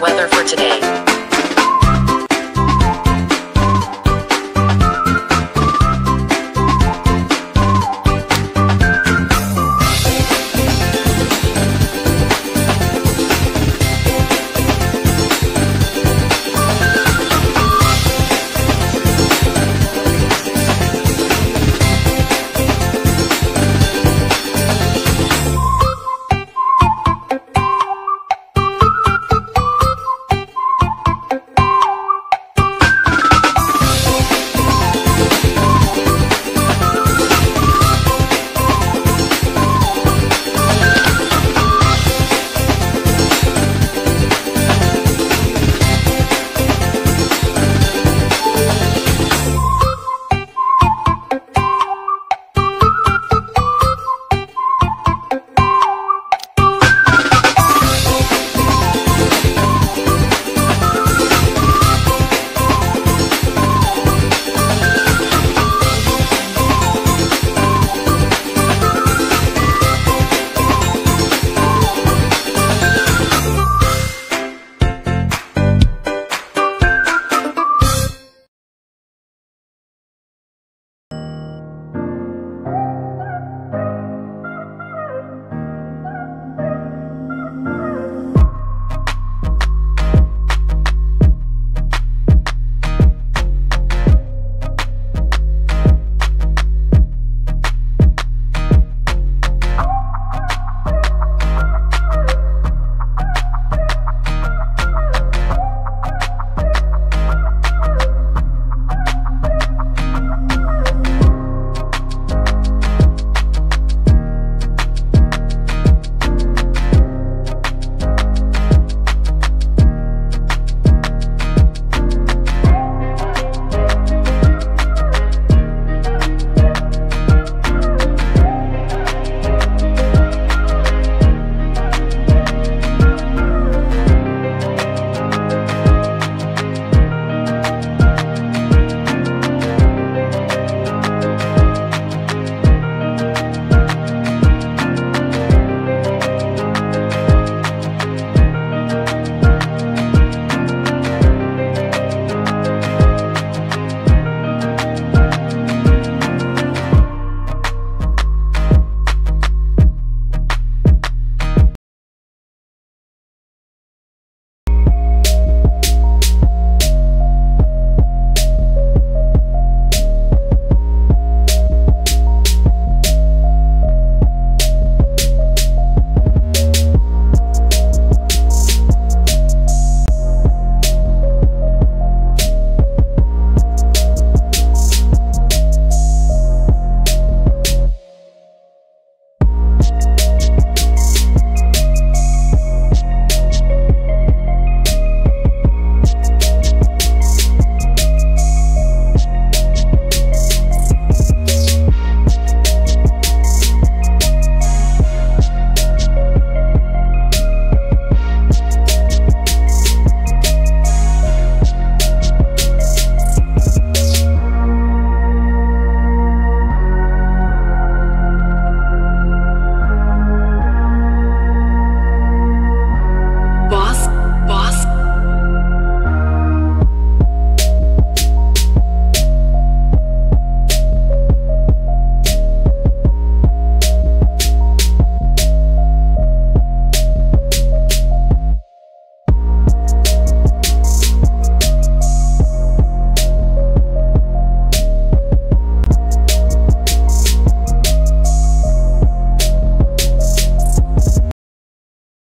weather for today.